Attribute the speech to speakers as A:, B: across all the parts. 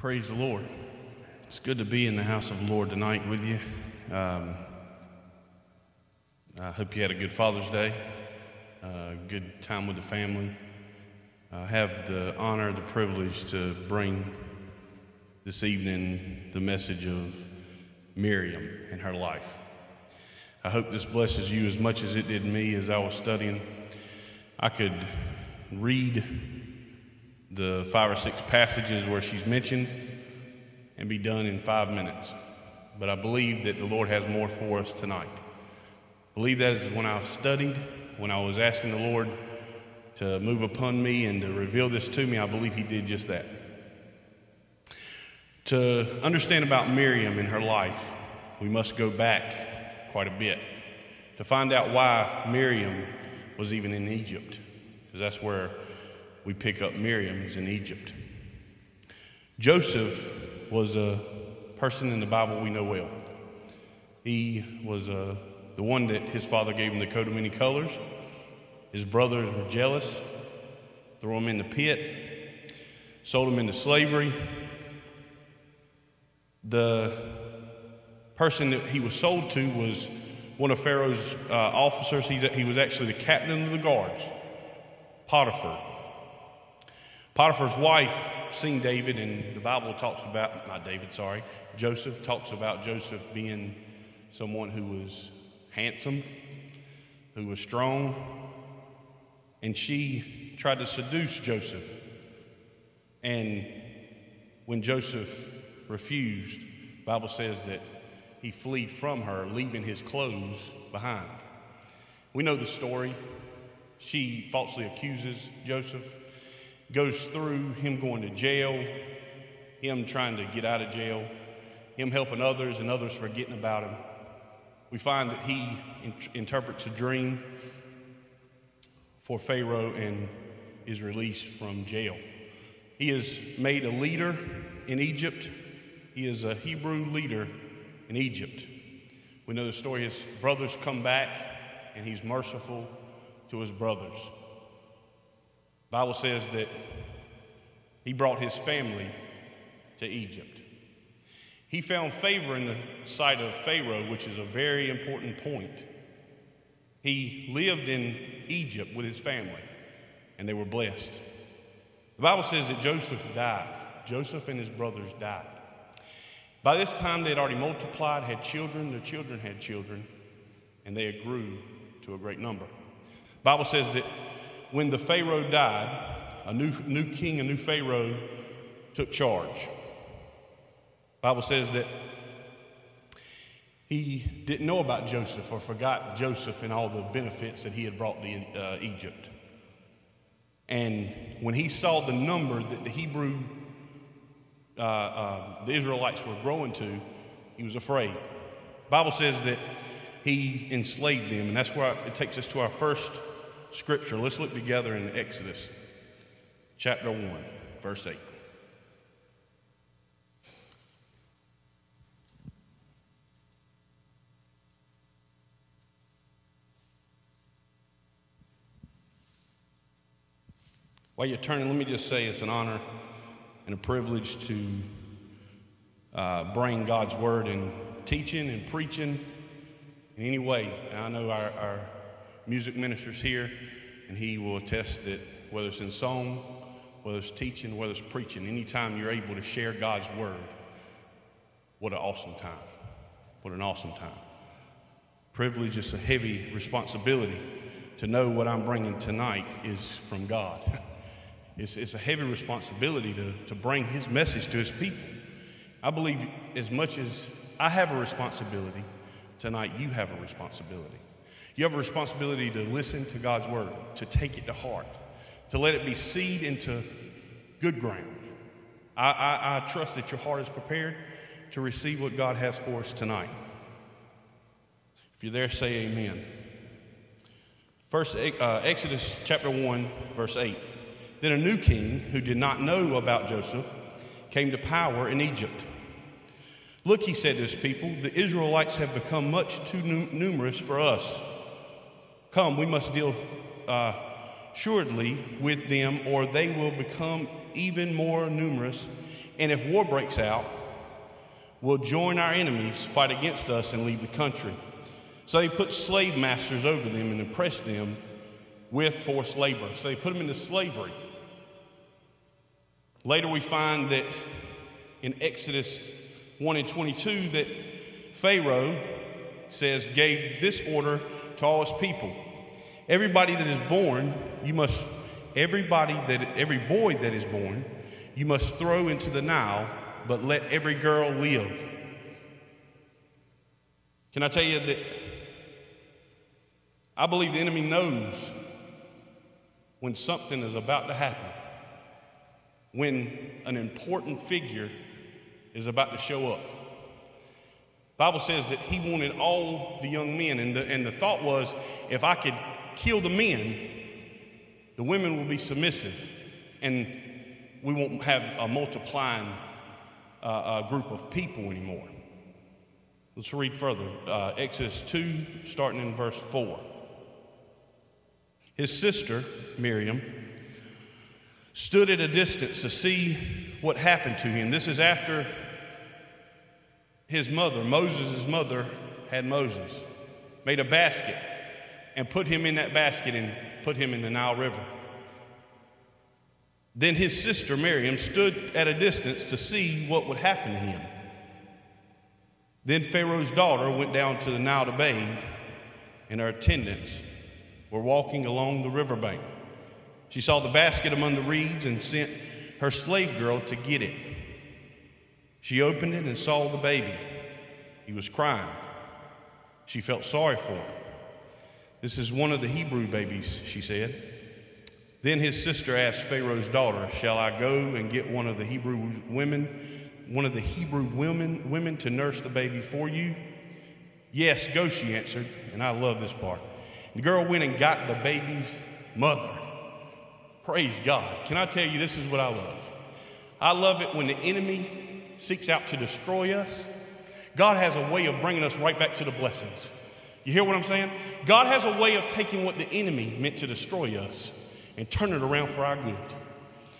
A: Praise the Lord. It's good to be in the house of the Lord tonight with you. Um, I hope you had a good Father's Day, uh, good time with the family. I have the honor, the privilege to bring this evening the message of Miriam and her life. I hope this blesses you as much as it did me as I was studying. I could read the five or six passages where she's mentioned and be done in five minutes. But I believe that the Lord has more for us tonight. I believe that is when I studied, when I was asking the Lord to move upon me and to reveal this to me, I believe He did just that. To understand about Miriam and her life, we must go back quite a bit to find out why Miriam was even in Egypt, because that's where we pick up Miriam is in Egypt. Joseph was a person in the Bible we know well. He was uh, the one that his father gave him the coat of many colors. His brothers were jealous, threw him in the pit, sold him into slavery. The person that he was sold to was one of Pharaoh's uh, officers. He's, he was actually the captain of the guards, Potiphar. Potiphar's wife seen David, and the Bible talks about, not David, sorry, Joseph talks about Joseph being someone who was handsome, who was strong, and she tried to seduce Joseph. And when Joseph refused, Bible says that he fled from her, leaving his clothes behind. We know the story. She falsely accuses Joseph goes through him going to jail, him trying to get out of jail, him helping others and others forgetting about him. We find that he in- interprets a dream for Pharaoh and is released from jail. He is made a leader in Egypt. He is a Hebrew leader in Egypt. We know the story his brothers come back and he's merciful to his brothers. Bible says that he brought his family to Egypt. He found favor in the sight of Pharaoh, which is a very important point. He lived in Egypt with his family, and they were blessed. The Bible says that Joseph died. Joseph and his brothers died. By this time, they had already multiplied, had children, their children had children, and they grew to a great number. The Bible says that when the Pharaoh died, a new, new king, a new Pharaoh took charge. Bible says that he didn't know about Joseph or forgot Joseph and all the benefits that he had brought to uh, Egypt. And when he saw the number that the Hebrew, uh, uh, the Israelites were growing to, he was afraid. Bible says that he enslaved them, and that's where it takes us to our first scripture. Let's look together in Exodus chapter 1, verse 8. While you're turning, let me just say it's an honor and a privilege to uh, bring God's word in teaching and preaching in any way. And I know our, our music ministers here, and he will attest that whether it's in song, whether it's teaching, whether it's preaching, anytime you're able to share God's word, what an awesome time. What an awesome time. Privilege is a heavy responsibility to know what I'm bringing tonight is from God. it's, it's a heavy responsibility to, to bring His message to His people. I believe as much as I have a responsibility, tonight you have a responsibility. You have a responsibility to listen to God's word, to take it to heart, to let it be seed into good ground. I, I, I trust that your heart is prepared to receive what God has for us tonight. If you're there, say amen. First, uh, Exodus chapter 1, verse 8. Then a new king who did not know about Joseph came to power in Egypt. Look, he said to his people, the Israelites have become much too numerous for us. Come, we must deal uh, surely with them, or they will become even more numerous, And if war breaks out, we'll join our enemies, fight against us, and leave the country. So they put slave masters over them and oppressed them with forced labor. So they put them into slavery. Later, we find that in Exodus 1 and 22 that Pharaoh says, gave this order to all his people Everybody that is born, you must, everybody that, every boy that is born, you must throw into the Nile, but let every girl live. Can I tell you that I believe the enemy knows when something is about to happen, when an important figure is about to show up. Bible says that he wanted all the young men, and the, and the thought was if I could kill the men, the women will be submissive, and we won't have a multiplying uh, uh, group of people anymore. Let's read further. Uh, Exodus 2, starting in verse 4. His sister, Miriam, stood at a distance to see what happened to him. This is after his mother, Moses' mother, had Moses, made a basket and put him in that basket and put him in the Nile River. Then his sister Miriam stood at a distance to see what would happen to him. Then Pharaoh's daughter went down to the Nile to bathe, and her attendants were walking along the riverbank. She saw the basket among the reeds and sent her slave girl to get it. She opened it and saw the baby. He was crying. She felt sorry for him. This is one of the Hebrew babies, she said. Then his sister asked Pharaoh's daughter, Shall I go and get one of the Hebrew women, one of the Hebrew women, women to nurse the baby for you? Yes, go, she answered. And I love this part. The girl went and got the baby's mother. Praise God. Can I tell you, this is what I love? I love it when the enemy seeks out to destroy us. God has a way of bringing us right back to the blessings. You hear what I'm saying? God has a way of taking what the enemy meant to destroy us and turn it around for our good.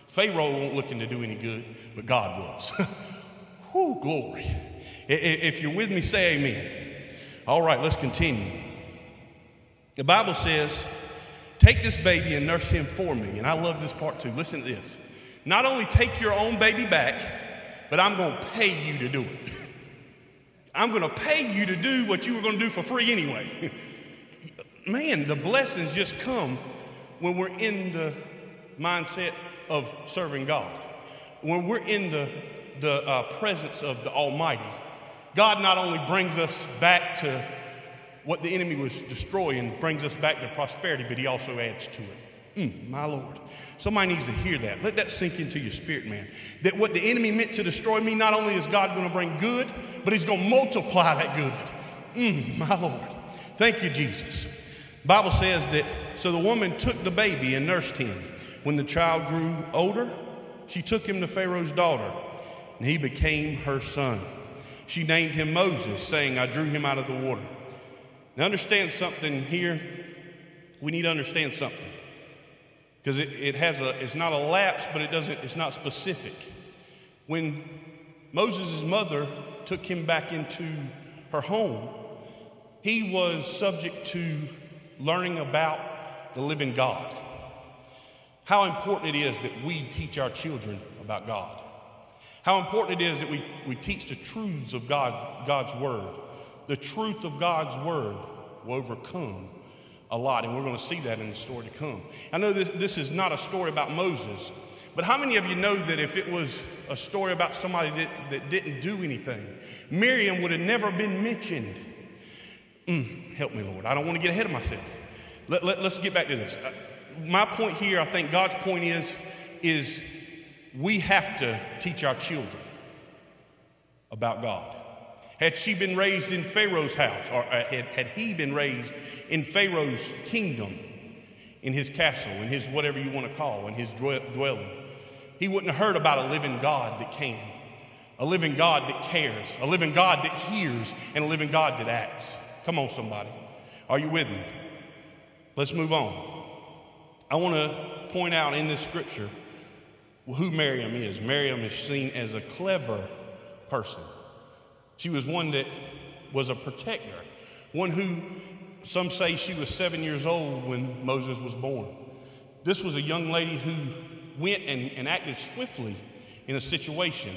A: Pharaoh won't looking to do any good, but God was. Whew, glory. If you're with me, say amen. All right, let's continue. The Bible says, Take this baby and nurse him for me. And I love this part too. Listen to this. Not only take your own baby back, but I'm going to pay you to do it. I'm going to pay you to do what you were going to do for free anyway. Man, the blessings just come when we're in the mindset of serving God. When we're in the, the uh, presence of the Almighty, God not only brings us back to what the enemy was destroying, brings us back to prosperity, but He also adds to it. Mm, my Lord. Somebody needs to hear that. Let that sink into your spirit, man. That what the enemy meant to destroy me, not only is God going to bring good, but he's going to multiply that good. Mm, my Lord. Thank you, Jesus. Bible says that so the woman took the baby and nursed him. When the child grew older, she took him to Pharaoh's daughter, and he became her son. She named him Moses, saying, I drew him out of the water. Now understand something here. We need to understand something because it, it has a it's not a lapse but it doesn't it's not specific. When moses' mother took him back into her home he was subject to learning about the living god. How important it is that we teach our children about god. How important it is that we, we teach the truths of god god's word. The truth of god's word will overcome a lot, and we're going to see that in the story to come. I know this, this is not a story about Moses, but how many of you know that if it was a story about somebody that, that didn't do anything, Miriam would have never been mentioned? Mm, help me, Lord. I don't want to get ahead of myself. Let, let, let's get back to this. Uh, my point here, I think God's point is, is we have to teach our children about God. Had she been raised in Pharaoh's house, or uh, had, had he been raised in Pharaoh's kingdom, in his castle, in his whatever you want to call, in his dwelling, he wouldn't have heard about a living God that can, a living God that cares, a living God that hears, and a living God that acts. Come on, somebody. Are you with me? Let's move on. I want to point out in this scripture who Miriam is. Miriam is seen as a clever person. She was one that was a protector, one who some say she was seven years old when Moses was born. This was a young lady who went and, and acted swiftly in a situation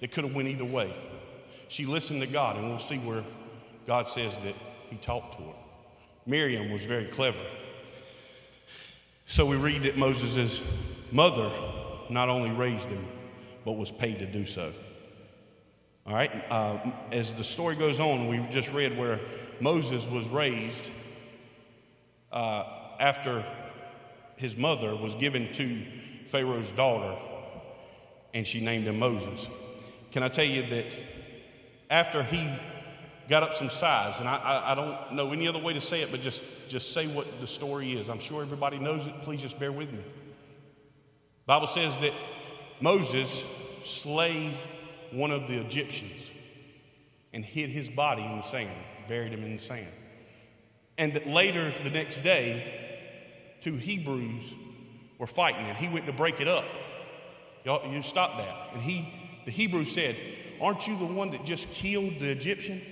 A: that could have went either way. She listened to God, and we'll see where God says that he talked to her. Miriam was very clever. So we read that Moses' mother not only raised him, but was paid to do so. All right, uh, as the story goes on, we just read where Moses was raised uh, after his mother was given to Pharaoh's daughter, and she named him Moses. Can I tell you that after he got up some size, and I, I, I, don't know any other way to say it, but just, just say what the story is. I'm sure everybody knows it. Please just bear with me. Bible says that Moses slay one of the Egyptians and hid his body in the sand, buried him in the sand. And that later, the next day, two Hebrews were fighting, and he went to break it up. Y'all, you stop that. And he, the Hebrew said, Aren't you the one that just killed the Egyptian?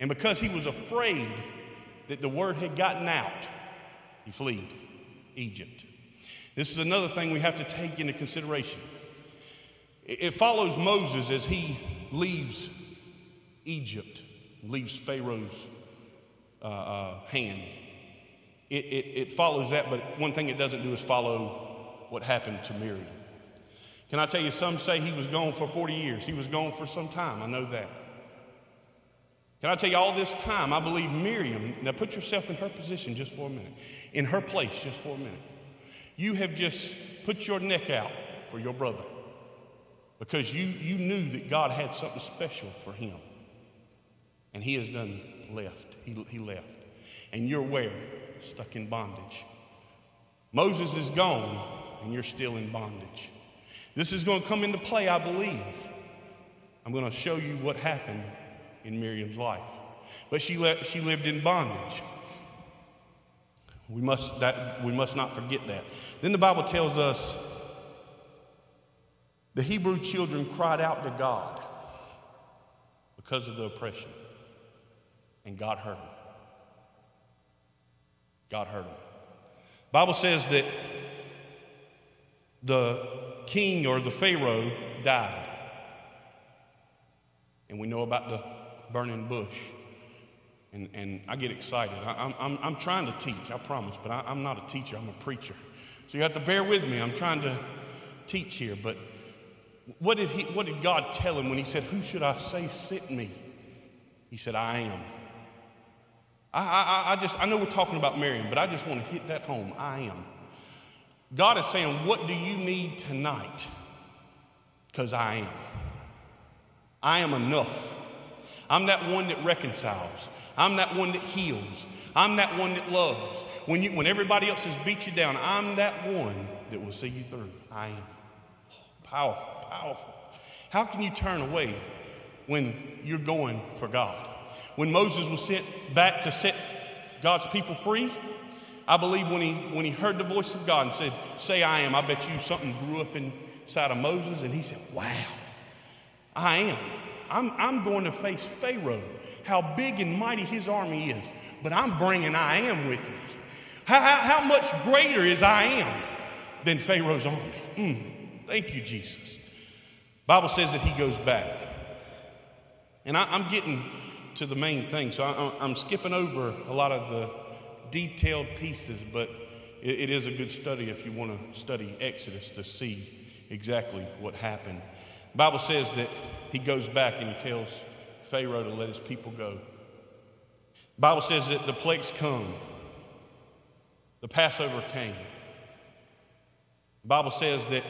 A: And because he was afraid that the word had gotten out, he fled Egypt. This is another thing we have to take into consideration. It follows Moses as he leaves Egypt, leaves Pharaoh's uh, uh, hand. It, it, it follows that, but one thing it doesn't do is follow what happened to Miriam. Can I tell you, some say he was gone for 40 years. He was gone for some time. I know that. Can I tell you, all this time, I believe Miriam, now put yourself in her position just for a minute, in her place just for a minute. You have just put your neck out for your brother because you, you knew that God had something special for him. And he has done left. He, he left. And you're where? Stuck in bondage. Moses is gone, and you're still in bondage. This is going to come into play, I believe. I'm going to show you what happened in Miriam's life. But she, le- she lived in bondage. We must, that, we must not forget that. Then the Bible tells us the Hebrew children cried out to God because of the oppression, and God heard them. God heard them. Bible says that the king or the Pharaoh died. And we know about the burning bush. And, and I get excited. I, I'm, I'm trying to teach, I promise, but I, I'm not a teacher, I'm a preacher. So you have to bear with me. I'm trying to teach here. But what did, he, what did God tell him when he said, Who should I say sent me? He said, I am. I, I, I just, I know we're talking about Miriam, but I just want to hit that home. I am. God is saying, What do you need tonight? Because I am. I am enough. I'm that one that reconciles. I'm that one that heals. I'm that one that loves. When, you, when everybody else has beat you down, I'm that one that will see you through. I am. Powerful, powerful. How can you turn away when you're going for God? When Moses was sent back to set God's people free, I believe when he, when he heard the voice of God and said, Say I am, I bet you something grew up inside of Moses, and he said, Wow, I am. I'm, I'm going to face Pharaoh, how big and mighty his army is, but I'm bringing I am with me. How, how, how much greater is I am than Pharaoh's army? Mm, thank you, Jesus. Bible says that he goes back. And I, am getting to the main thing, so I, I'm skipping over a lot of the detailed pieces, but it, it is a good study if you want to study Exodus to see exactly what happened. The Bible says that he goes back and he tells Pharaoh to let his people go. The Bible says that the plagues come. The Passover came. The Bible says that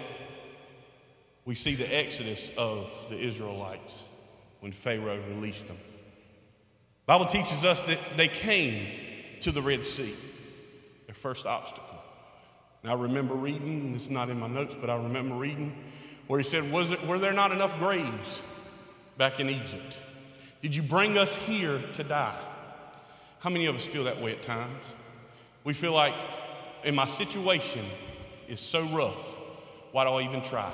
A: we see the exodus of the Israelites when Pharaoh released them. The Bible teaches us that they came to the Red Sea, their first obstacle. And I remember reading, is not in my notes, but I remember reading where he said, Was it, Were there not enough graves back in Egypt? Did you bring us here to die? How many of us feel that way at times? We feel like, in my situation is so rough, Why do I even try?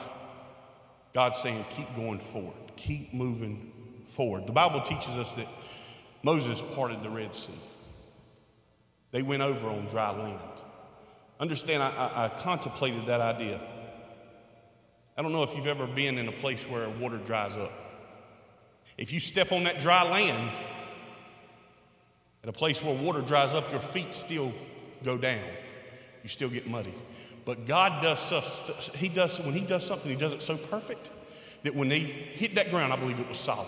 A: God's saying, keep going forward, keep moving forward. The Bible teaches us that Moses parted the Red Sea, they went over on dry land. Understand, I, I, I contemplated that idea. I don't know if you've ever been in a place where water dries up. If you step on that dry land, at a place where water dries up, your feet still go down. You still get muddy. But God does stuff, he does, when He does something, He does it so perfect that when they hit that ground, I believe it was solid.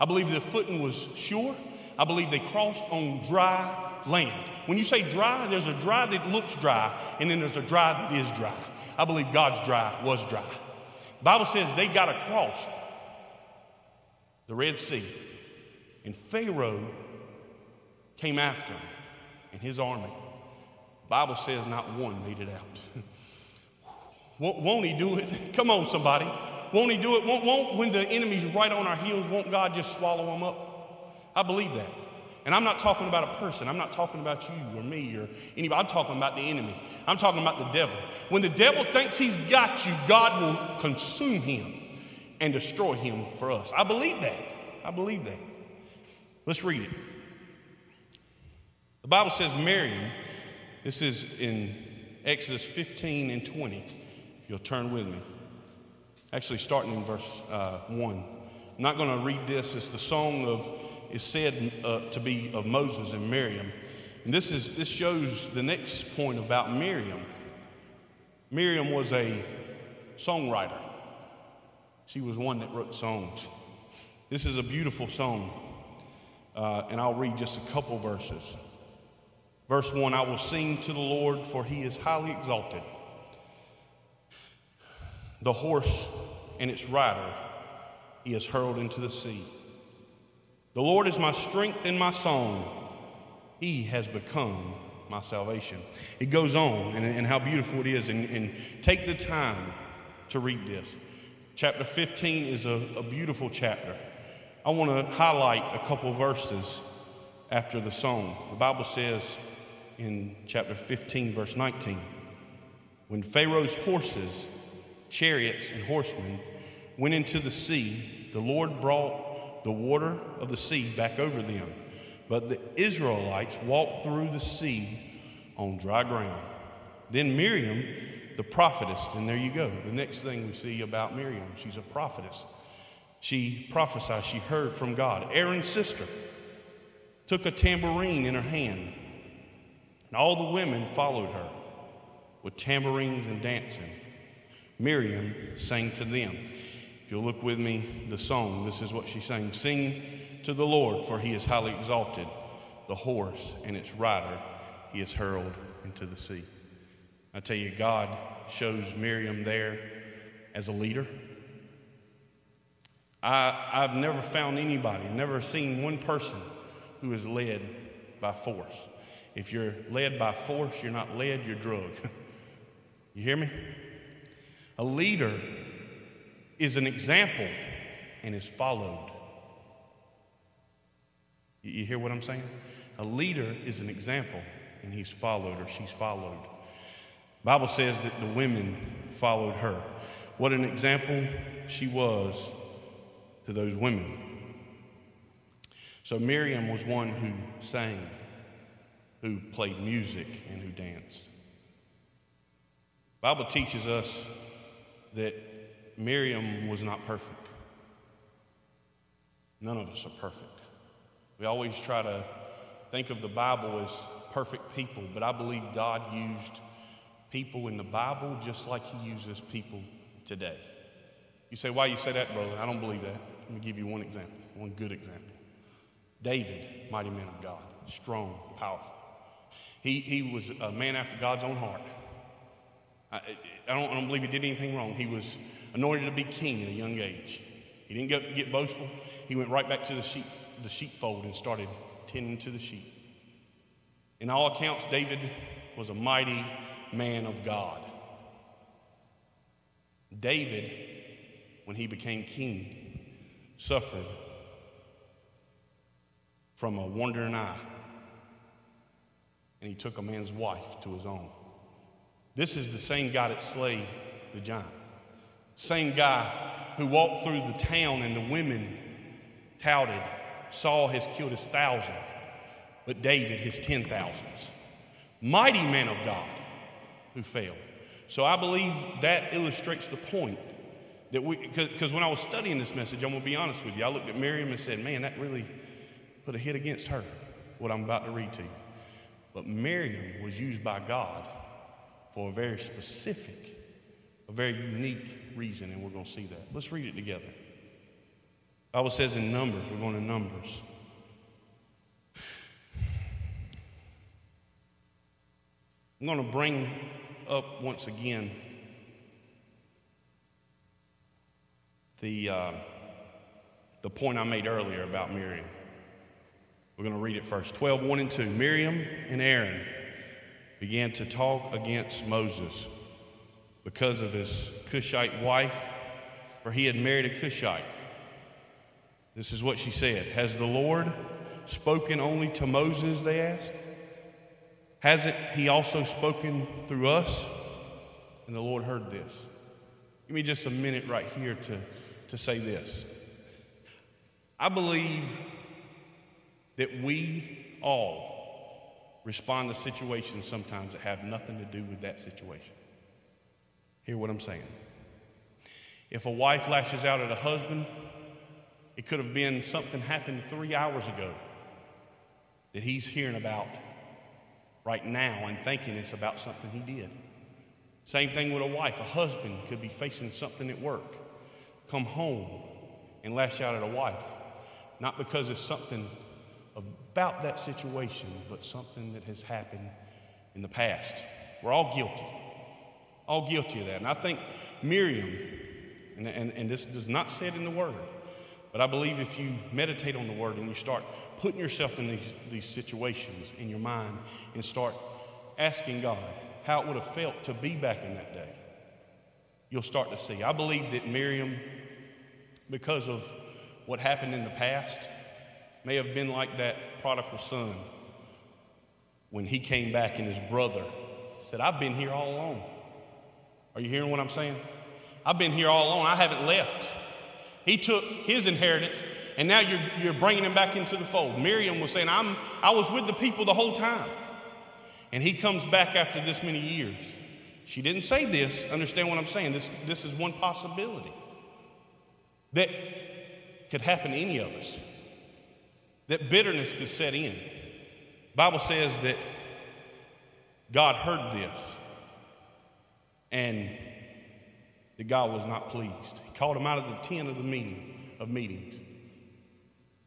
A: I believe the footing was sure. I believe they crossed on dry land. When you say dry, there's a dry that looks dry, and then there's a dry that is dry. I believe God's dry was dry. Bible says they got across the Red Sea, and Pharaoh came after him and his army. Bible says not one made it out. won't, won't he do it? Come on, somebody. Won't he do it? Won't, won't, when the enemy's right on our heels, won't God just swallow them up? I believe that. And I'm not talking about a person. I'm not talking about you or me or anybody. I'm talking about the enemy. I'm talking about the devil. When the devil thinks he's got you, God will consume him and destroy him for us. I believe that. I believe that. Let's read it. The Bible says Miriam, this is in Exodus 15 and 20. If you'll turn with me. Actually, starting in verse uh, 1. I'm not going to read this. It's the song of, is said uh, to be of Moses and Miriam. And this, is, this shows the next point about Miriam. Miriam was a songwriter, she was one that wrote songs. This is a beautiful song, uh, and I'll read just a couple verses. Verse 1 I will sing to the Lord, for he is highly exalted. The horse and its rider he has hurled into the sea. The Lord is my strength and my song. He has become my salvation. It goes on, and, and how beautiful it is. And, and, take the time to read this. Chapter 15 is a, a beautiful chapter. I want to highlight a couple verses after the song. The Bible says in chapter 15, verse 19, when Pharaoh's horses chariots, and horsemen went into the sea, the Lord brought the water of the sea back over them. But the Israelites walked through the sea on dry ground. Then Miriam, the prophetess, and there you go. The next thing we see about Miriam, she's a prophetess. She prophesied, she heard from God. Aaron's sister took a tambourine in her hand, and all the women followed her with tambourines and dancing. Miriam sang to them. If you'll look with me, the song, this is what she sang Sing to the Lord, for he is highly exalted. The horse and its rider he has hurled into the sea. I tell you, God shows Miriam there as a leader. I, I've never found anybody, never seen one person who is led by force. If you're led by force, you're not led, you're drug. you hear me? A leader is an example and is followed. You hear what I'm saying? A leader is an example and he's followed or she's followed. Bible says that the women followed her. What an example she was to those women. So Miriam was one who sang, who played music, and who danced. Bible teaches us that Miriam was not perfect. None of us are perfect. We always try to think of the Bible as perfect people, but I believe God used people in the Bible just like He uses people today. You say, why you say that, brother? I don't believe that. Let me give you one example, one good example. David, mighty man of God, strong, powerful. He, he was a man after God's own heart. I, I, don't, I don't believe he did anything wrong. He was anointed to be king at a young age. He didn't get, get boastful. He went right back to the sheep, the sheepfold and started tending to the sheep. In all accounts, David was a mighty man of God. David, when he became king, suffered from a wandering eye, and he took a man's wife to his own. This is the same guy that slayed the giant. Same guy who walked through the town and the women touted Saul has killed his thousand, but David his ten thousands. Mighty man of God who fell. So I believe that illustrates the point that we, because when I was studying this message, I'm going to be honest with you, I looked at Miriam and said, man, that really put a hit against her, what I'm about to read to you. But Miriam was used by God for a very specific, a very unique reason, and we're going to see that. Let's read it together. Bible says in Numbers, we're going to Numbers. I'm going to bring up once again the, uh, the point I made earlier about Miriam. We're going to read it first. 12, 1 and 2. Miriam and Aaron began to talk against Moses because of his Cushite wife, for he had married a Cushite. This is what she said Has the Lord spoken only to Moses? They asked. Hasn't he also spoken through us? And the Lord heard this. Give me just a minute right here to, to say this. I believe that we all respond to situations sometimes that have nothing to do with that situation. Hear what I'm saying. If a wife lashes out at a husband, it could have been something happened three hours ago that he's hearing about right now and thinking it's about something he did. Same thing with a wife. A husband could be facing something at work, come home and lash out at a wife, not because it's something about that situation, but something that has happened in the past. We're all guilty, all guilty of that. And I think Miriam, and, and, and this does not say it in the Word, but I believe if you meditate on the Word and you start putting yourself in these, these situations in your mind and start asking God how it would have felt to be back in that day, you'll start to see. I believe that Miriam, because of what happened in the past, may have been like that prodigal son when he came back and his brother said, I've been here all along. Are you hearing what I'm saying? I've been here all along. I haven't left. He took his inheritance, and now you're, you're bringing him back into the fold. Miriam was saying, I'm, I was with the people the whole time. And he comes back after this many years. She didn't say this. Understand what I'm saying? This, this is one possibility that could happen to any of us that bitterness could set in. Bible says that God heard this and that God was not pleased. He called him out of the tent of the meeting of meetings.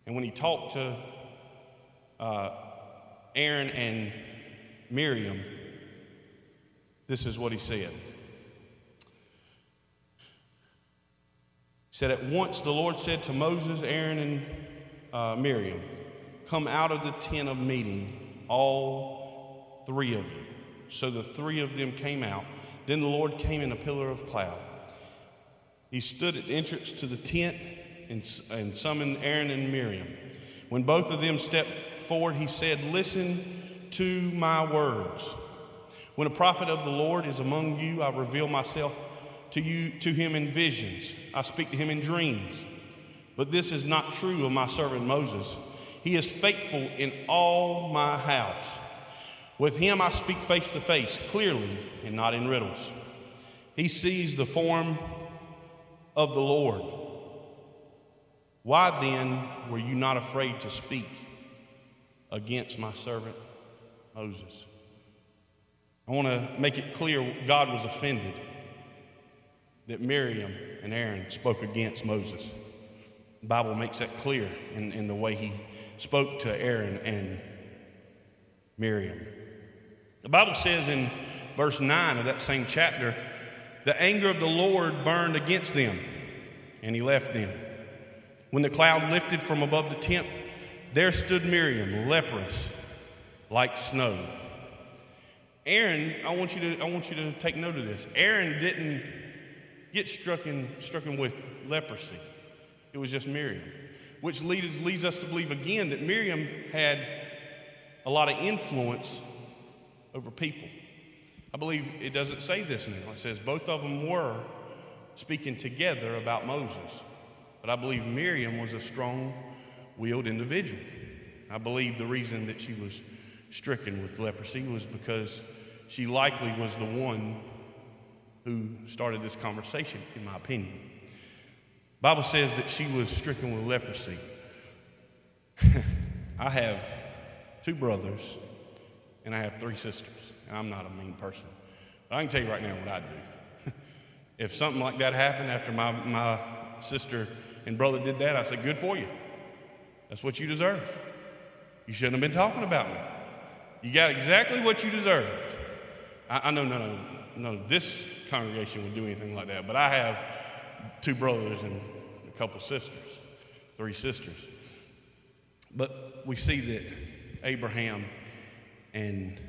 A: And when he talked to uh, Aaron and Miriam, this is what he said. He said, At once the Lord said to Moses, Aaron, and uh, Miriam, Come out of the tent of meeting, all three of you. So the three of them came out. Then the Lord came in a pillar of cloud. He stood at the entrance to the tent and, and summoned Aaron and Miriam. When both of them stepped forward, he said, Listen to my words. When a prophet of the Lord is among you, I reveal myself to you to him in visions. I speak to him in dreams. But this is not true of my servant Moses. He is faithful in all my house. With him I speak face to face, clearly, and not in riddles. He sees the form of the Lord. Why then were you not afraid to speak against my servant Moses? I want to make it clear God was offended that Miriam and Aaron spoke against Moses. Bible makes that clear in, in the way he spoke to Aaron and Miriam. The Bible says in verse 9 of that same chapter, the anger of the Lord burned against them, and he left them. When the cloud lifted from above the tent, there stood Miriam, leprous, like snow. Aaron, I want you to, I want you to take note of this. Aaron didn't get struck, in, struck with leprosy. It was just Miriam, which leads, leads us to believe again that Miriam had a lot of influence over people. I believe it doesn't say this now. It says both of them were speaking together about Moses. But I believe Miriam was a strong willed individual. I believe the reason that she was stricken with leprosy was because she likely was the one who started this conversation, in my opinion. Bible says that she was stricken with leprosy. I have two brothers and I have three sisters, and I'm not a mean person. But I can tell you right now what I'd do. if something like that happened after my, my sister and brother did that, I said, Good for you. That's what you deserve. You shouldn't have been talking about me. You got exactly what you deserved. I, I know none of this congregation would do anything like that, but I have two brothers and a couple sisters, three sisters. But we see that Abraham and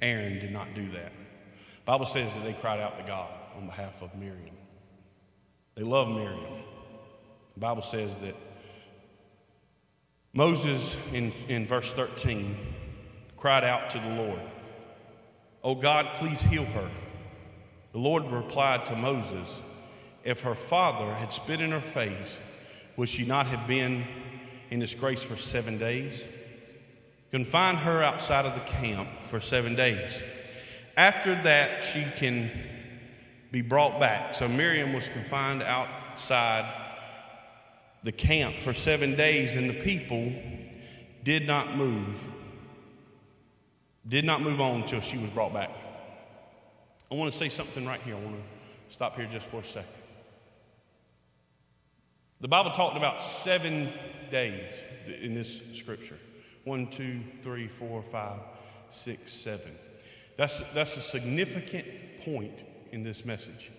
A: Aaron did not do that. The Bible says that they cried out to God on behalf of Miriam. They loved Miriam. The Bible says that Moses, in, in verse 13, cried out to the Lord, Oh God, please heal her. The Lord replied to Moses, If her father had spit in her face, would she not have been in disgrace for seven days? Confine her outside of the camp for seven days. After that, she can be brought back. So Miriam was confined outside the camp for seven days, and the people did not move, did not move on until she was brought back. I want to say something right here. I want to stop here just for a second. The Bible talked about seven days in this scripture one, two, three, four, five, six, seven. That's, that's a significant point in this message.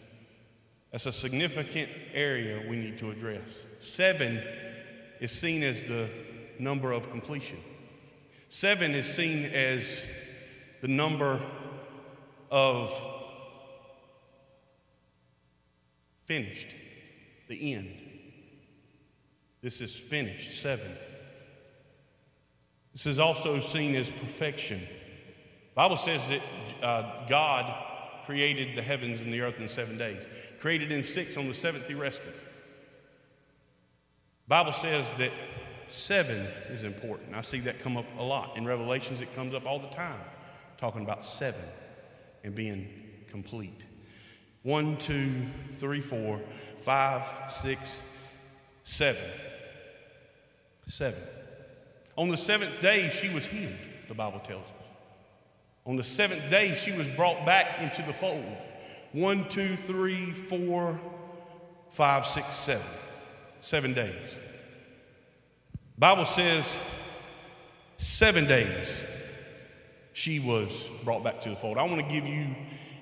A: That's a significant area we need to address. Seven is seen as the number of completion, seven is seen as the number of finished, the end. This is finished, seven. This is also seen as perfection. The Bible says that uh, God created the heavens and the earth in seven days. Created in six, on the seventh he rested. Bible says that seven is important. I see that come up a lot. In Revelations, it comes up all the time, talking about seven and being complete. One, two, three, four, five, six, seven. Seven. On the seventh day, she was healed, the Bible tells us. On the seventh day, she was brought back into the fold. One, two, three, four, five, six, seven. Seven days. Bible says seven days she was brought back to the fold. I want to give you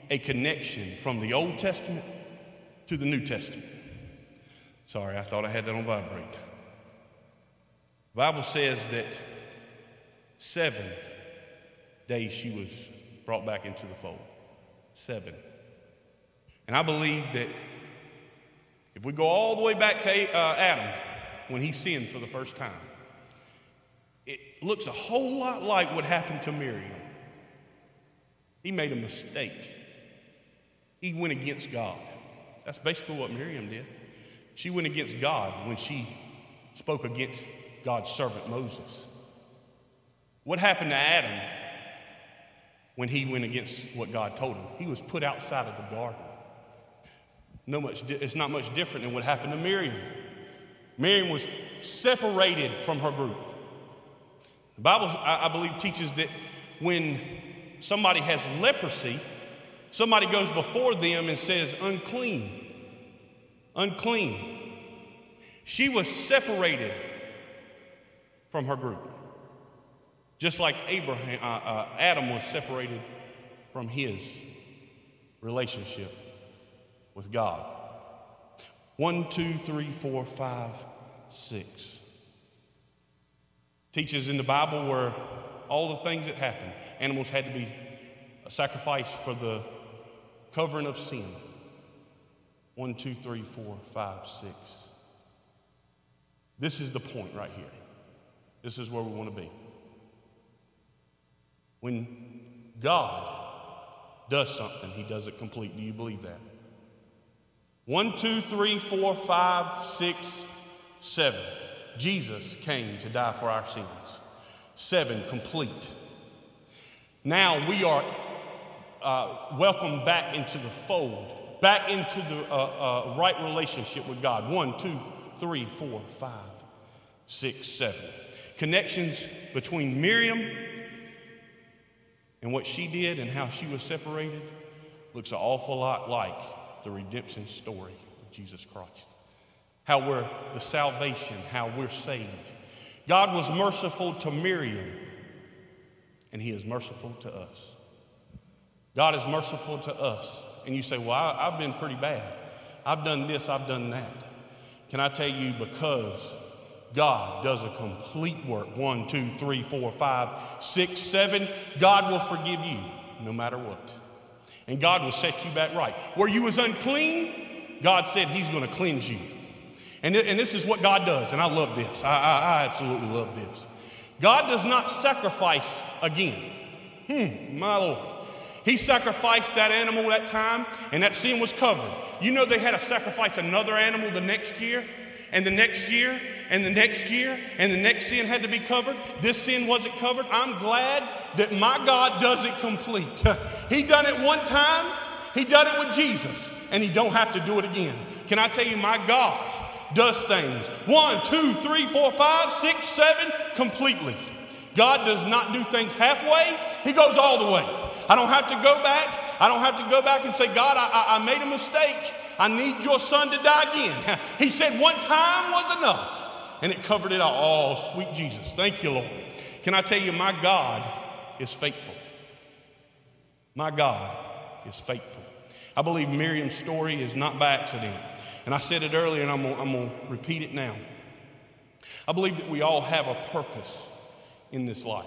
A: a connection from the Old Testament to the New Testament. Sorry, I thought I had that on vibrate. Bible says that seven days she was brought back into the fold. Seven. And I believe that if we go all the way back to uh, Adam, when he sinned for the first time, it looks a whole lot like what happened to Miriam. He made a mistake, he went against God. That's basically what Miriam did. She went against God when she spoke against God's servant Moses. What happened to Adam when he went against what God told him? He was put outside of the garden. No much, it's not much different than what happened to Miriam. Miriam was separated from her group. The Bible, I, I believe, teaches that when somebody has leprosy, somebody goes before them and says, unclean, unclean. She was separated from her group. Just like Abraham, uh, uh, Adam was separated from his relationship with God. One, two, three, four, five, six. Teaches in the Bible where all the things that happened. Animals had to be sacrificed for the covering of sin. One, two, three, four, five, six. This is the point right here. This is where we want to be. When God does something, he does it complete. Do you believe that? One, two, three, four, five, six, seven. Jesus came to die for our sins. Seven, complete. Now we are uh, welcomed back into the fold, back into the uh, uh, right relationship with God. One, two, three, four, five, six, seven. Connections between Miriam and what she did and how she was separated looks an awful lot like the redemption story of Jesus Christ. How we're the salvation, how we're saved. God was merciful to Miriam, and He is merciful to us. God is merciful to us. And you say, Well, I, have been pretty bad. I've done this, I've done that. Can I tell you, because God does a complete work one, two, three, four, five, six, seven God will forgive you no matter what. And God will set you back right. Where you was unclean, God said He's going to cleanse you. And, th- and this is what God does, and I love this. I, I, I absolutely love this. God does not sacrifice again. Hmm, my Lord. He sacrificed that animal that time, and that sin was covered. You know they had to sacrifice another animal the next year, and the next year, and the next year, and the next sin had to be covered. This sin wasn't covered. I'm glad that my God does it complete. he done it one time, He done it with Jesus, and He don't have to do it again. Can I tell you, my God does things one, two, three, four, five, six, seven, completely. God does not do things halfway, He goes all the way. I don't have to go back. I don't have to go back and say, God, I, I, made a mistake. I need your son to die again. He said one time was enough, and it covered it all. Oh, sweet Jesus. Thank you, Lord. Can I tell you, my God is faithful. My God is faithful. I believe Miriam's story is not by accident. And I said it earlier, and I'm going to repeat it now. I believe that we all have a purpose in this life,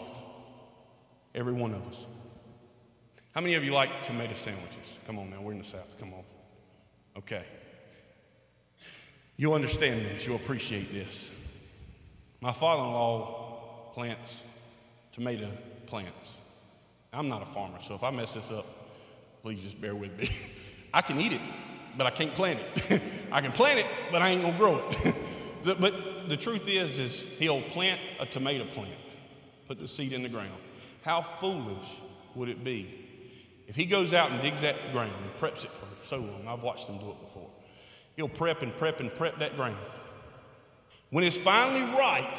A: every one of us. How many of you like tomato sandwiches? Come on now, we're in the South. Come on. Okay. You'll understand this, you'll appreciate this. My father in law plants tomato plants. I'm not a farmer, so if I mess this up, please just bear with me. I can eat it, but I can't plant it. I can plant it, but I ain't gonna grow it. but the truth is, is he'll plant a tomato plant, put the seed in the ground. How foolish would it be if he goes out and digs that ground and preps it for so long, I've watched him do it before. He'll prep and prep and prep that ground. When it's finally right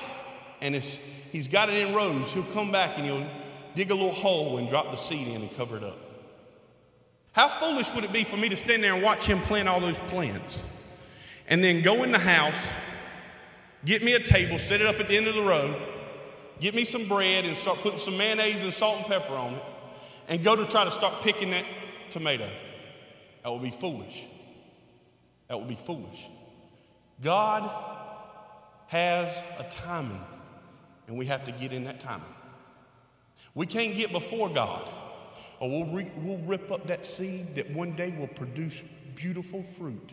A: and it's, he's got it in rows, he'll come back and he'll dig a little hole and drop the seed in and cover it up. How foolish would it be for me to stand there and watch him plant all those plants and then go in the house, get me a table, set it up at the end of the row, get me some bread and start putting some mayonnaise and salt and pepper on it, and go to try to start picking that tomato. That would be foolish. That would be foolish. God has a timing, and we have to get in that timing. We can't get before God, or we'll, re- we'll rip up that seed that one day will produce beautiful fruit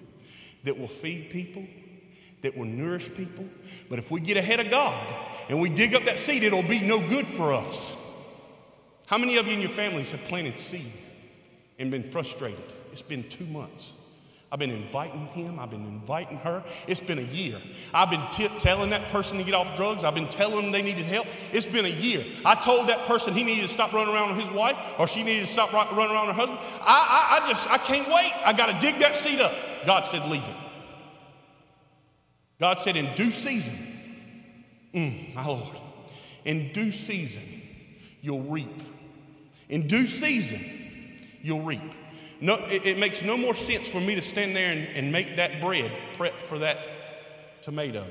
A: that will feed people, that will nourish people. But if we get ahead of God and we dig up that seed, it'll be no good for us. How many of you in your families have planted seed and been frustrated? It's been two months. I've been inviting him. I've been inviting her. It's been a year. I've been t- telling that person to get off drugs. I've been telling them they needed help. It's been a year. I told that person he needed to stop running around with his wife or she needed to stop running around her husband. I, I, I just, I can't wait. I got to dig that seed up. God said, leave it. God said, in due season, mm, my Lord, in due season, you'll reap in due season, you'll reap. No, it, it, makes no more sense for me to stand there and, and make that bread prep for that tomato.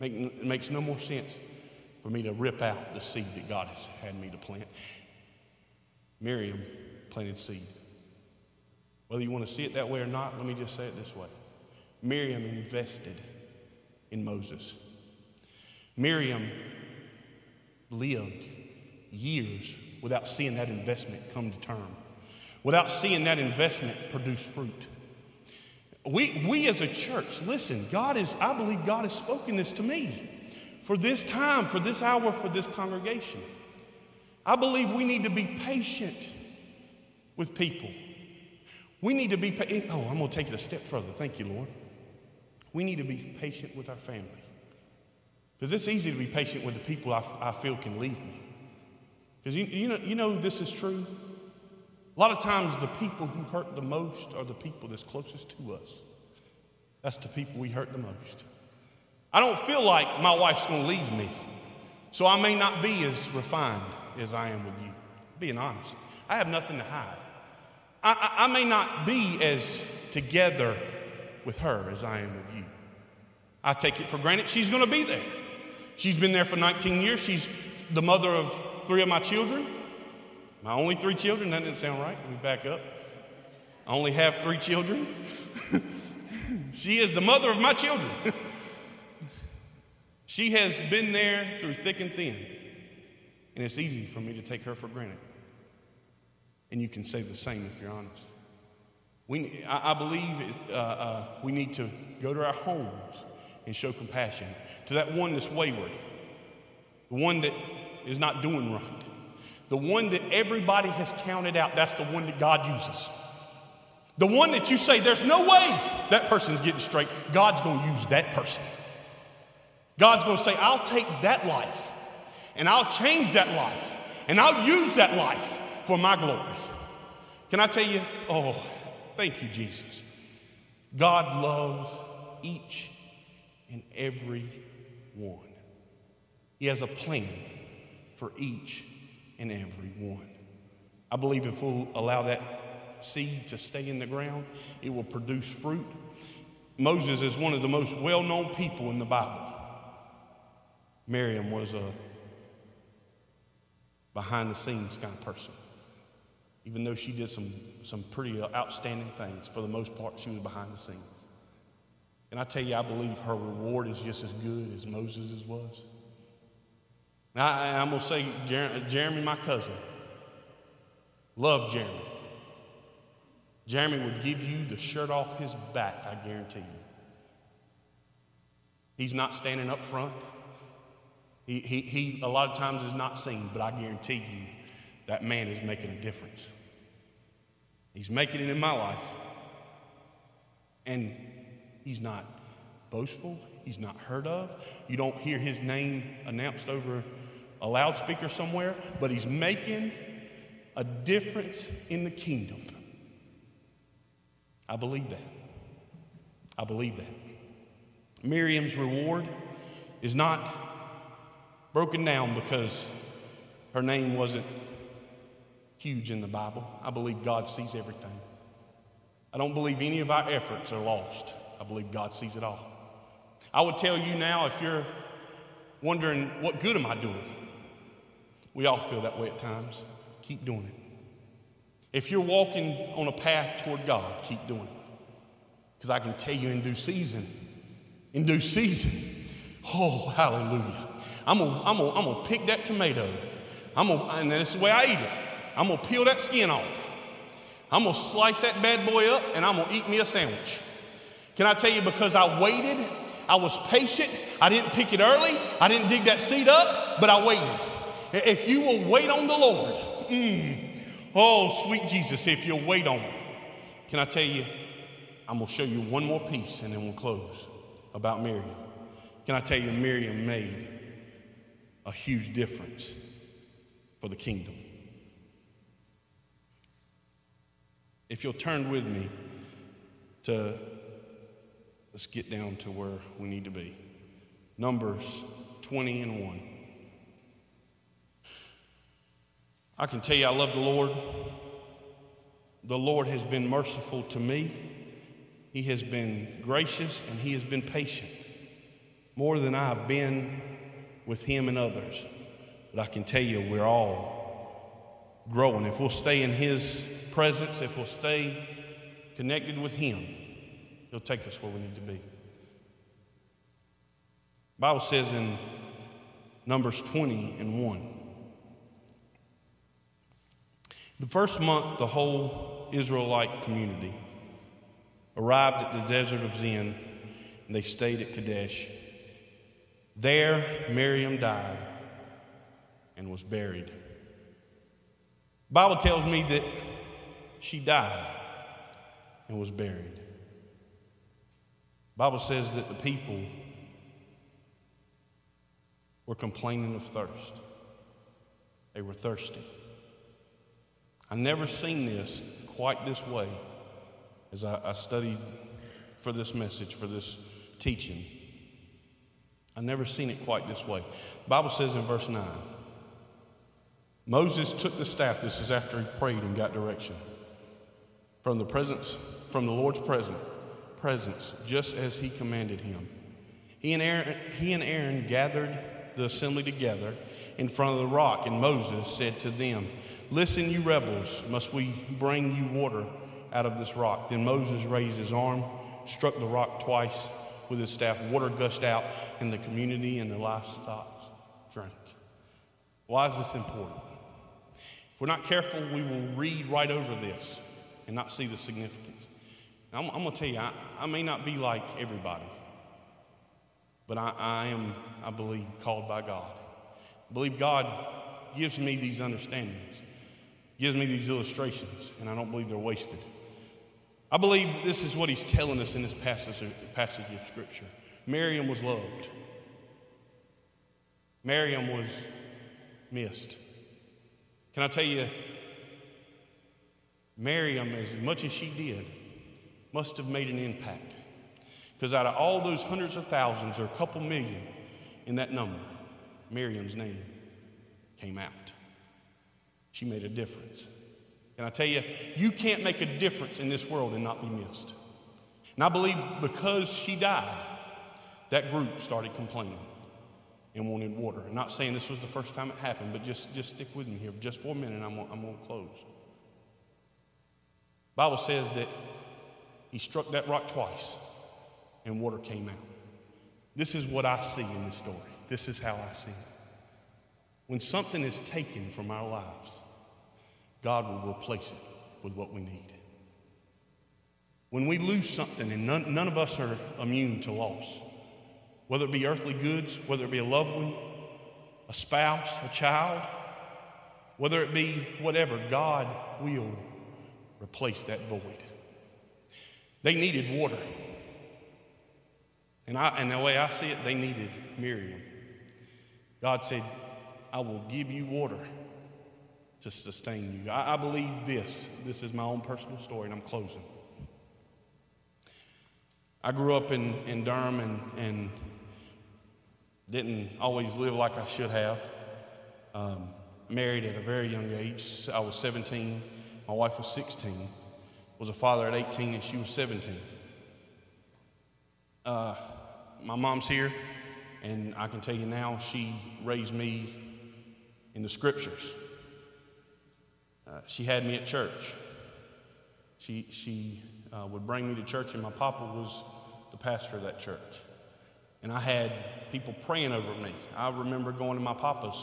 A: Make, it makes no more sense for me to rip out the seed that God has had me to plant. Miriam planted seed. Whether you want to see it that way or not, let me just say it this way Miriam invested in Moses. Miriam lived years without seeing that investment come to term, without seeing that investment produce fruit. We, we as a church, listen, God is, I believe God has spoken this to me for this time, for this hour, for this congregation. I believe we need to be patient with people. We need to be, pa- oh, I'm going to take it a step further. Thank you, Lord. We need to be patient with our family. Because it's easy to be patient with the people I, I feel can leave me. Because you, you, know, you know this is true. A lot of times, the people who hurt the most are the people that's closest to us. That's the people we hurt the most. I don't feel like my wife's going to leave me, so I may not be as refined as I am with you. Being honest, I have nothing to hide. I, I, I may not be as together with her as I am with you. I take it for granted she's going to be there. She's been there for 19 years. She's the mother of three of my children. My only three children. That didn't sound right. Let me back up. I only have three children. she is the mother of my children. she has been there through thick and thin. And it's easy for me to take her for granted. And you can say the same if you're honest. We, I, I believe uh, uh, we need to go to our homes and show compassion to that one that's wayward, the one that is not doing right, the one that everybody has counted out. That's the one that God uses. The one that you say, there's no way that person's getting straight. God's going to use that person. God's going to say, I'll take that life and I'll change that life and I'll use that life for my glory. Can I tell you? Oh, thank you, Jesus. God loves each and every one. He has a plan for each and every one. I believe if we'll allow that seed to stay in the ground, it will produce fruit. Moses is one of the most well known people in the Bible. Miriam was a behind the scenes kind of person. Even though she did some, some pretty outstanding things, for the most part, she was behind the scenes. And I tell you, I believe her reward is just as good as Moses' was. I, am going to say, Jeremy, my cousin, love Jeremy. Jeremy would give you the shirt off his back, I guarantee you. He's not standing up front. He, he, he a lot of times is not seen, but I guarantee you that man is making a difference. He's making it in my life. And he's not boastful, he's not heard of. You don't hear his name announced over a loudspeaker somewhere, but he's making a difference in the kingdom. I believe that. I believe that. Miriam's reward is not broken down because her name wasn't huge in the Bible. I believe God sees everything. I don't believe any of our efforts are lost. I believe God sees it all. I would tell you now if you're wondering, what good am I doing? We all feel that way at times. Keep doing it. If you're walking on a path toward God, keep doing it. Because I can tell you in due season, in due season, oh, hallelujah. I'm gonna, I'm gonna, I'm gonna pick that tomato. I'm gonna, and that's the way I eat it. I'm gonna peel that skin off. I'm gonna slice that bad boy up and I'm gonna eat me a sandwich. Can I tell you, because I waited, I was patient, I didn't pick it early, I didn't dig that seed up, but I waited. If you will wait on the Lord, mm, oh, sweet Jesus, if you'll wait on Him, can I tell you, I'm going to show you one more piece and then we'll close about Miriam. Can I tell you, Miriam made a huge difference for the kingdom. If you'll turn with me to, let's get down to where we need to be. Numbers 20 and 1. I can tell you I love the Lord. The Lord has been merciful to me. He has been gracious and He has been patient more than I have been with Him and others. But I can tell you we're all growing. If we'll stay in His presence, if we'll stay connected with Him, He'll take us where we need to be. The Bible says in Numbers 20 and 1. The first month, the whole Israelite community arrived at the desert of Zin, and they stayed at Kadesh. There, Miriam died and was buried. The Bible tells me that she died and was buried. Bible says that the people were complaining of thirst. They were thirsty. I never seen this quite this way as I, I studied for this message, for this teaching. I never seen it quite this way. The Bible says in verse 9, Moses took the staff, this is after he prayed and got direction, from the presence, from the Lord's presence, presence, just as he commanded him. He and Aaron, he and Aaron gathered the assembly together in front of the rock, and Moses said to them, Listen, you rebels, must we bring you water out of this rock? Then Moses raised his arm, struck the rock twice with his staff. Water gushed out, and the community and the livestock drank. Why is this important? If we're not careful, we will read right over this and not see the significance. I'm, I'm going to tell you, I, I, may not be like everybody, but I, I am, I believe, called by God. I believe God gives me these understandings, gives me these illustrations, and I don't believe they're wasted. I believe this is what he's telling us in this passage of, passage of Scripture. Miriam was loved, Miriam was missed. Can I tell you, Miriam, as much as she did, must have made an impact. Because out of all those hundreds of thousands, or a couple million in that number, Miriam's name came out. She made a difference. And I tell you, you can't make a difference in this world and not be missed. And I believe because she died, that group started complaining and wanted water. I'm not saying this was the first time it happened, but just, just stick with me here just for a minute I'm, I'm going to close. Bible says that he struck that rock twice and water came out. This is what I see in this story. This is how I see it. When something is taken from our lives, God will replace it with what we need. When we lose something, and none, none of us are immune to loss, whether it be earthly goods, whether it be a loved one, a spouse, a child, whether it be whatever, God will replace that void. They needed water. And, I, and the way I see it, they needed Miriam. God said, I will give you water to sustain you. I, I believe this. This is my own personal story, and I'm closing. I grew up in, in Durham and, and didn't always live like I should have. Um, married at a very young age. I was 17, my wife was 16, was a father at 18, and she was 17. Uh, my mom's here, and I can tell you now, she raised me in the scriptures. Uh, she had me at church. She, she uh, would bring me to church, and my papa was the pastor of that church. And I had people praying over me. I remember going to my papa's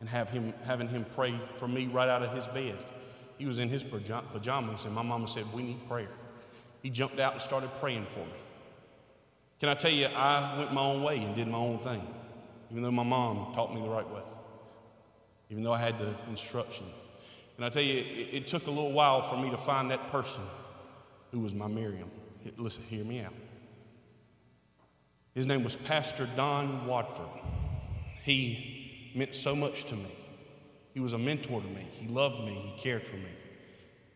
A: and have him, having him pray for me right out of his bed. He was in his pajamas, and my mama said, We need prayer. He jumped out and started praying for me. Can I tell you, I went my own way and did my own thing, even though my mom taught me the right way, even though I had the instruction. And I tell you, it, it took a little while for me to find that person who was my Miriam. Listen, hear me out. His name was Pastor Don Watford. He meant so much to me. He was a mentor to me. He loved me. He cared for me.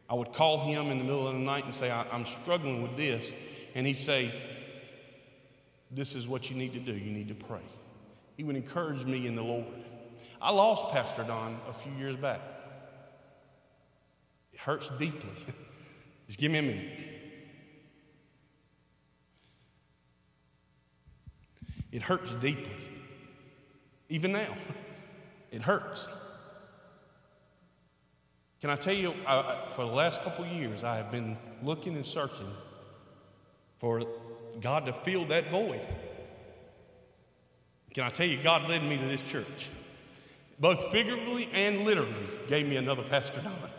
A: I would call him in the middle of the night and say, I'm struggling with this. And he'd say, This is what you need to do. You need to pray. He would encourage me in the Lord. I lost Pastor Don a few years back. Hurts deeply. Just give me a minute. It hurts deeply. Even now, it hurts. Can I tell you, I, for the last couple years, I have been looking and searching for God to fill that void. Can I tell you, God led me to this church. Both figuratively and literally gave me another Pastor Don.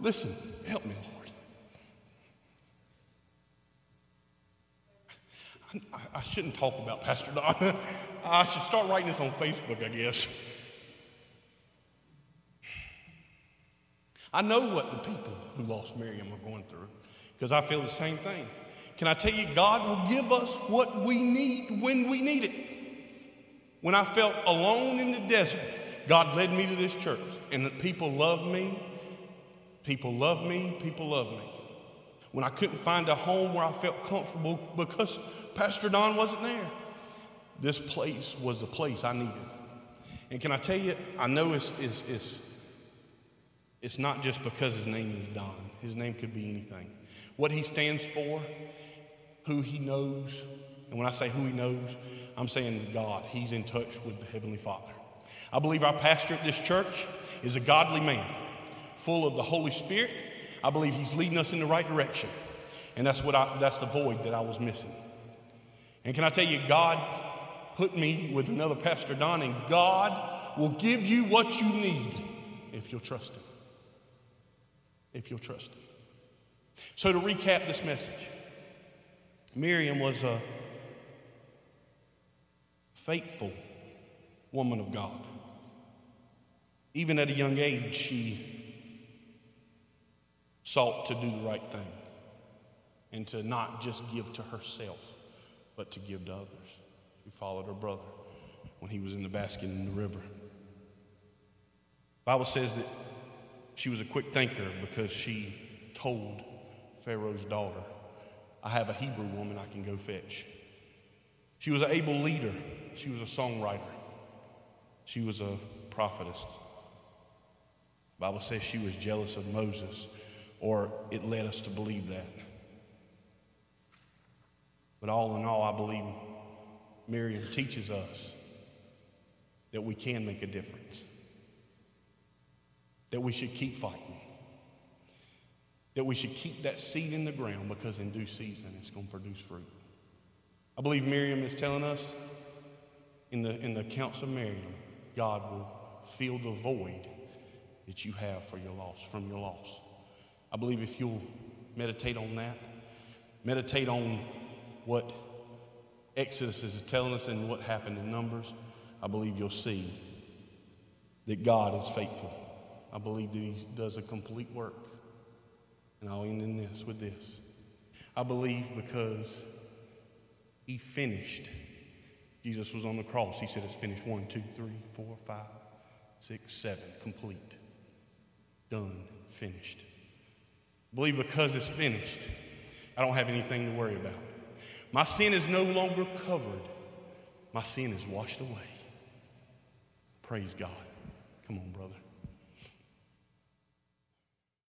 A: Listen, help me, Lord. I, I shouldn't talk about Pastor Don. I should start writing this on Facebook, I guess. I know what the people who lost Miriam are going through because I feel the same thing. Can I tell you, God will give us what we need when we need it. When I felt alone in the desert, God led me to this church, and the people love me. People love me. People love me. When I couldn't find a home where I felt comfortable because Pastor Don wasn't there, this place was the place I needed. And can I tell you, I know it's, it's, it's, it's not just because his name is Don, his name could be anything. What he stands for, who he knows, and when I say who he knows, I'm saying God. He's in touch with the Heavenly Father. I believe our pastor at this church is a godly man, full of the Holy Spirit. I believe he's leading us in the right direction. And that's what I, that's the void that I was missing. And can I tell you, God put me with another Pastor Don, and God will give you what you need if you'll trust Him. If you'll trust Him. So, to recap this message, Miriam was a faithful woman of God. Even at a young age, she sought to do the right thing and to not just give to herself, but to give to others. She followed her brother when he was in the basket in the river. The Bible says that she was a quick thinker because she told Pharaoh's daughter, I have a Hebrew woman I can go fetch. She was an able leader. She was a songwriter. She was a prophetess. The Bible says she was jealous of Moses, or it led us to believe that. But all in all, I believe Miriam teaches us that we can make a difference, that we should keep fighting, that we should keep that seed in the ground because in due season it's going to produce fruit. I believe Miriam is telling us in the, in the accounts of Miriam, God will fill the void that you have for your loss, from your loss. I believe if you'll meditate on that, meditate on what Exodus is telling us and what happened in Numbers, I believe you'll see that God is faithful. I believe that He does a complete work. And I'll end in this with this. I believe because He finished. Jesus was on the cross. He said, It's finished. One, two, three, four, five, six, seven. Complete. Done. Finished. Believe because it's finished, I don't have anything to worry about. My sin is no longer covered, my sin is washed away. Praise God. Come on, brother.